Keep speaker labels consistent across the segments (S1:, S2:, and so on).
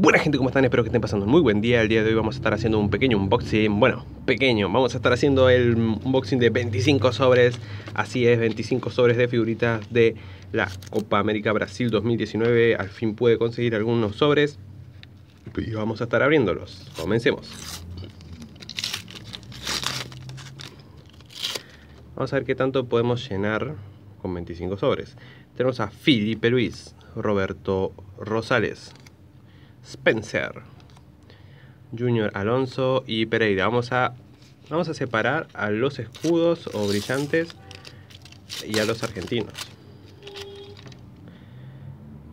S1: Buena gente, ¿cómo están? Espero que estén pasando un muy buen día. El día de hoy vamos a estar haciendo un pequeño unboxing. Bueno, pequeño. Vamos a estar haciendo el unboxing de 25 sobres. Así es, 25 sobres de figuritas de la Copa América Brasil 2019. Al fin pude conseguir algunos sobres. Y vamos a estar abriéndolos. Comencemos. Vamos a ver qué tanto podemos llenar con 25 sobres. Tenemos a Felipe Luis, Roberto Rosales, Spencer, Junior Alonso y Pereira. Vamos a, vamos a separar a los escudos o brillantes y a los argentinos.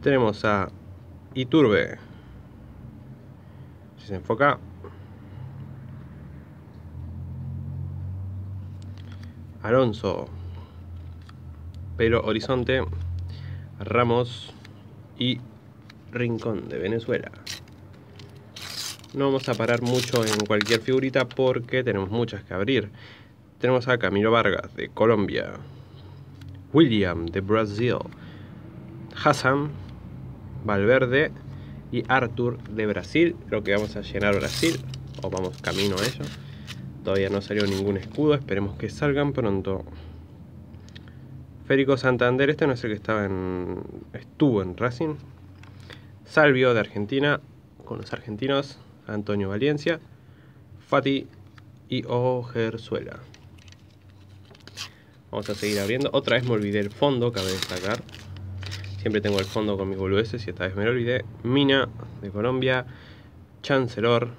S1: Tenemos a Iturbe. Si se enfoca. Alonso. Pero Horizonte. Ramos y Rincón de Venezuela. No vamos a parar mucho en cualquier figurita porque tenemos muchas que abrir. Tenemos a Camilo Vargas de Colombia, William de Brasil, Hassan, Valverde y Arthur de Brasil. Creo que vamos a llenar Brasil o vamos camino a ello. Todavía no salió ningún escudo, esperemos que salgan pronto. Férico Santander, este no es el que estaba en. estuvo en Racing. Salvio de Argentina, con los argentinos, Antonio Valencia, Fati y Ojerzuela. Vamos a seguir abriendo. Otra vez me olvidé el fondo, cabe destacar. Siempre tengo el fondo con mis boludeces y esta vez me lo olvidé. Mina de Colombia, Chancellor,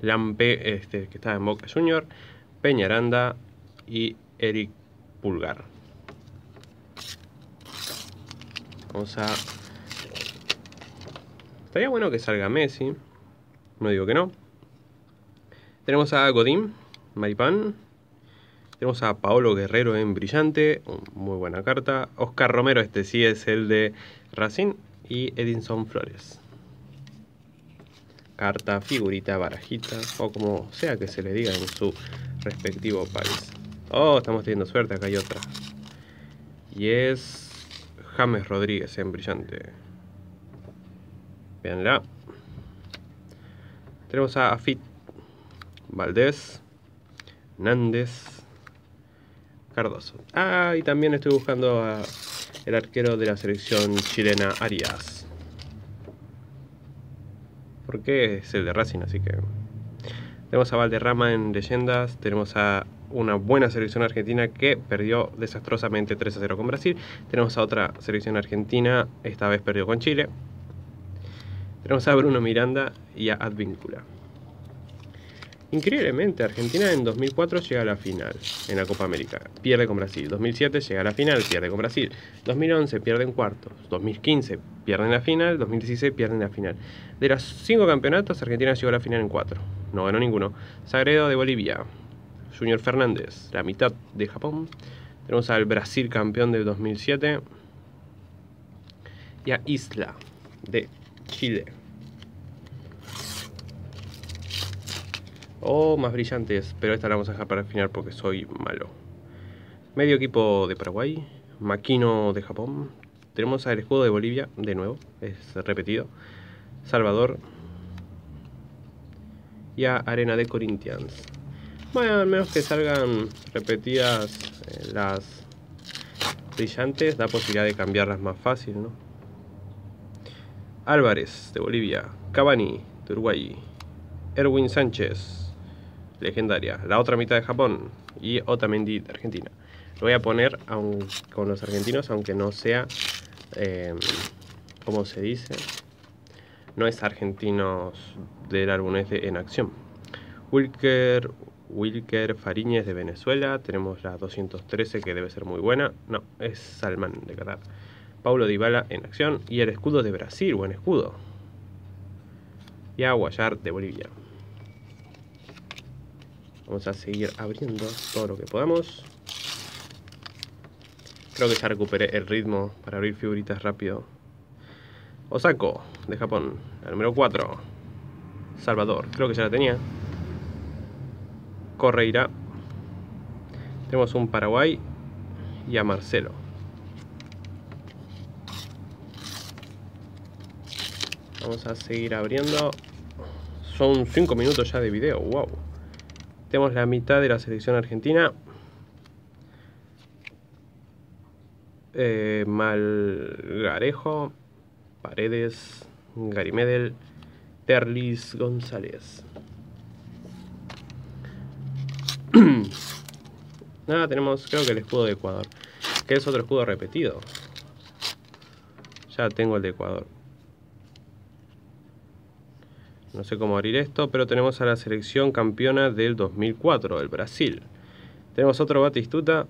S1: Lampe, este que estaba en Boca Junior, Peñaranda y Eric Pulgar. Vamos a... Estaría bueno que salga Messi. No digo que no. Tenemos a Godín, Maripán. Tenemos a Paolo Guerrero en Brillante. Muy buena carta. Oscar Romero, este sí es el de Racing. Y Edinson Flores. Carta, figurita, barajita. O como sea que se le diga en su respectivo país. Oh, estamos teniendo suerte. Acá hay otra. Y es James Rodríguez en brillante. Veanla. Tenemos a Afit, Valdés, Nández, Cardoso. Ah, y también estoy buscando a el arquero de la selección chilena, Arias. Porque es el de Racing, así que... Tenemos a Valderrama en leyendas, tenemos a una buena selección argentina que perdió desastrosamente 3 a 0 con Brasil. Tenemos a otra selección argentina, esta vez perdió con Chile. Tenemos a Bruno Miranda y a Advíncula. Increíblemente, Argentina en 2004 llega a la final en la Copa América, pierde con Brasil. 2007 llega a la final, pierde con Brasil. 2011 pierde en cuartos. 2015 pierde en la final. 2016 pierde en la final. De los cinco campeonatos, Argentina llegó a la final en cuatro. No ganó ninguno. Sagredo de Bolivia, Junior Fernández, la mitad de Japón. Tenemos al Brasil campeón del 2007. Y a Isla de Chile. O más brillantes, pero esta la vamos a dejar para el final porque soy malo. Medio equipo de Paraguay. Maquino de Japón. Tenemos al escudo de Bolivia, de nuevo, es repetido. Salvador. Y a Arena de Corinthians. Bueno, al menos que salgan repetidas eh, las brillantes, da posibilidad de cambiarlas más fácil, ¿no? Álvarez, de Bolivia. Cavani, de Uruguay. Erwin Sánchez, legendaria. La otra mitad de Japón. Y Otamendi, de Argentina. Lo voy a poner con los argentinos, aunque no sea, eh, como se dice, no es argentinos del álbum, de en acción. Wilker Wilker Fariñez de Venezuela. Tenemos la 213 que debe ser muy buena. No, es Salman de Qatar. Paulo Dybala en acción. Y el escudo de Brasil, buen escudo. Y Aguayar de Bolivia. Vamos a seguir abriendo todo lo que podamos. Creo que ya recuperé el ritmo para abrir figuritas rápido. Osako, de Japón. El número 4. Salvador, creo que ya la tenía. Correira. Tenemos un Paraguay y a Marcelo. Vamos a seguir abriendo. Son 5 minutos ya de video, wow. Tenemos la mitad de la selección argentina. Eh, Malgarejo, Paredes, Garimedel, Terlis González. Nada, tenemos creo que el escudo de Ecuador. Que es otro escudo repetido. Ya tengo el de Ecuador. No sé cómo abrir esto, pero tenemos a la selección campeona del 2004, el Brasil. Tenemos otro Batistuta.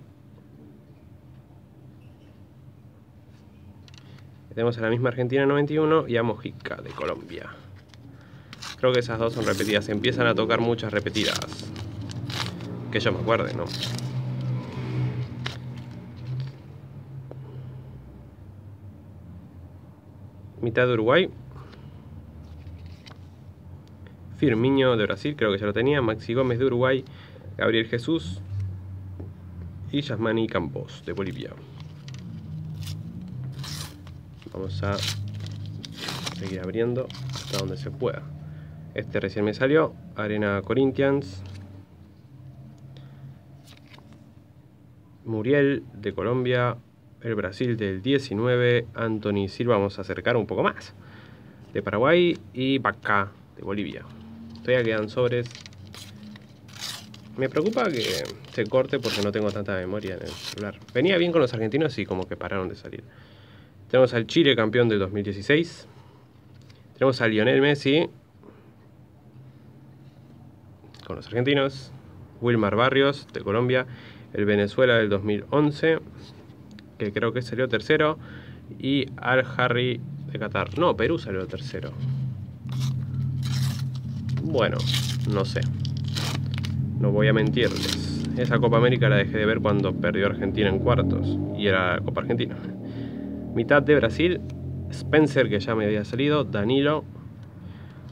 S1: Tenemos a la misma Argentina 91 y a Mojica de Colombia. Creo que esas dos son repetidas. Empiezan a tocar muchas repetidas. Que yo me acuerde, ¿no? mitad de Uruguay. Firmiño de Brasil, creo que ya lo tenía. Maxi Gómez de Uruguay. Gabriel Jesús. Y Yasmani Campos de Bolivia. Vamos a seguir abriendo hasta donde se pueda. Este recién me salió. Arena Corinthians. Muriel de Colombia el Brasil del 19, Anthony Silva, vamos a acercar un poco más, de Paraguay y Bacá de Bolivia. Todavía quedan sobres. Me preocupa que se corte porque no tengo tanta memoria en el celular. Venía bien con los argentinos y como que pararon de salir. Tenemos al Chile campeón del 2016. Tenemos a Lionel Messi con los argentinos. Wilmar Barrios de Colombia. El Venezuela del 2011 que creo que salió tercero, y Al Harry de Qatar. No, Perú salió tercero. Bueno, no sé. No voy a mentirles. Esa Copa América la dejé de ver cuando perdió Argentina en cuartos. Y era Copa Argentina. Mitad de Brasil. Spencer, que ya me había salido. Danilo.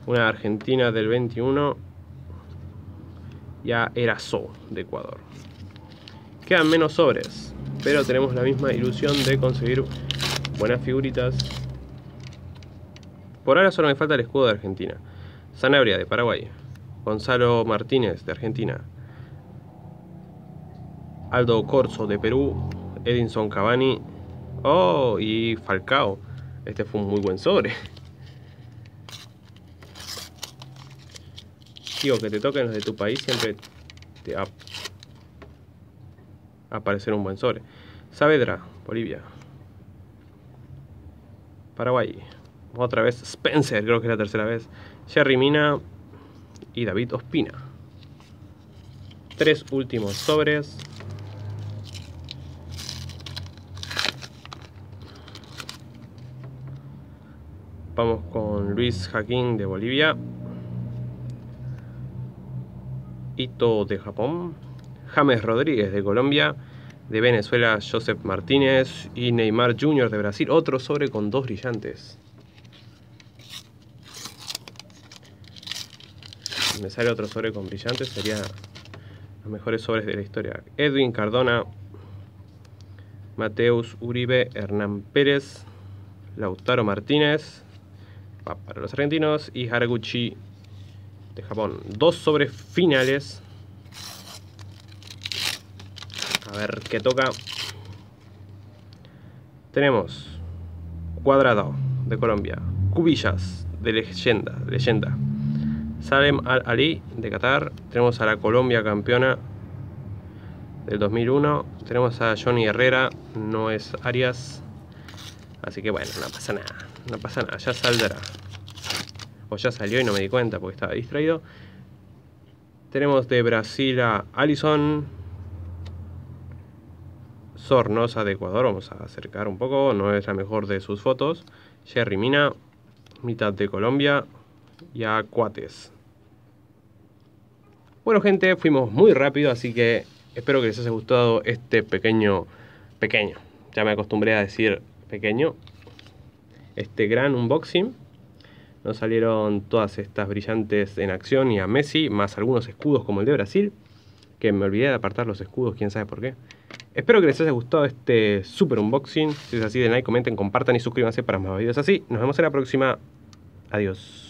S1: Una Argentina del 21. Ya era So de Ecuador. Quedan menos sobres pero tenemos la misma ilusión de conseguir buenas figuritas. Por ahora solo me falta el escudo de Argentina. Sanabria de Paraguay. Gonzalo Martínez de Argentina. Aldo Corso de Perú. Edinson Cavani. Oh, y Falcao. Este fue un muy buen sobre. Digo, que te toquen los de tu país siempre te va a aparecer un buen sobre. Saavedra, Bolivia. Paraguay. Otra vez Spencer, creo que es la tercera vez. Jerry Mina y David Ospina. Tres últimos sobres. Vamos con Luis Jaquín de Bolivia. Ito de Japón. James Rodríguez de Colombia de Venezuela Joseph Martínez y Neymar Jr. de Brasil. Otro sobre con dos brillantes. Me sale otro sobre con brillantes sería los mejores sobres de la historia. Edwin Cardona, Mateus Uribe, Hernán Pérez, Lautaro Martínez, para los argentinos, y Haraguchi de Japón. Dos sobres finales A ver qué toca. Tenemos Cuadrado de Colombia. Cubillas de leyenda. leyenda. Salem Al Ali de Qatar. Tenemos a la Colombia campeona del 2001. Tenemos a Johnny Herrera. No es Arias. Así que bueno, no pasa nada. No pasa nada. Ya saldrá. O ya salió y no me di cuenta porque estaba distraído. Tenemos de Brasil a Allison. Sornosa de Ecuador, vamos a acercar un poco, no es la mejor de sus fotos. Jerry Mina, mitad de Colombia y a Cuates. Bueno gente, fuimos muy rápido, así que espero que les haya gustado este pequeño, pequeño, ya me acostumbré a decir pequeño, este gran unboxing. Nos salieron todas estas brillantes en acción y a Messi, más algunos escudos como el de Brasil, que me olvidé de apartar los escudos, quién sabe por qué. Espero que les haya gustado este super unboxing. Si es así, den like, comenten, compartan y suscríbanse para más videos así. Nos vemos en la próxima. Adiós.